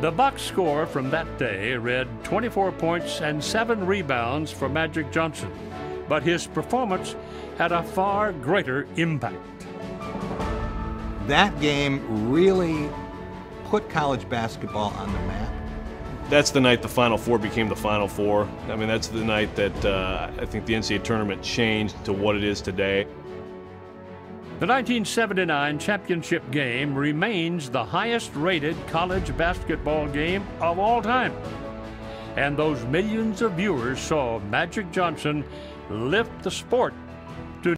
The box score from that day read 24 points and 7 rebounds for Magic Johnson, but his performance had a far greater impact. That game really put college basketball on the map. That's the night the Final Four became the Final Four. I mean, that's the night that uh, I think the NCAA tournament changed to what it is today. The 1979 championship game remains the highest rated college basketball game of all time. And those millions of viewers saw Magic Johnson lift the sport